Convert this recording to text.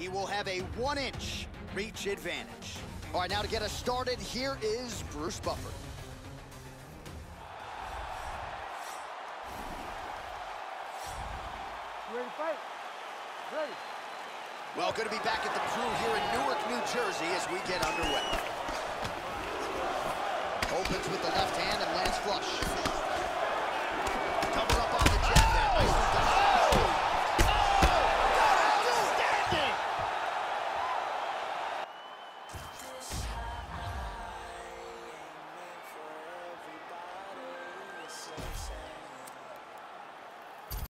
he will have a one-inch reach advantage. All right, now to get us started, here is Bruce Buffer. Ready to fight? Ready. Well, good to be back at the crew here in Newark, New Jersey as we get underway. Opens with the left hand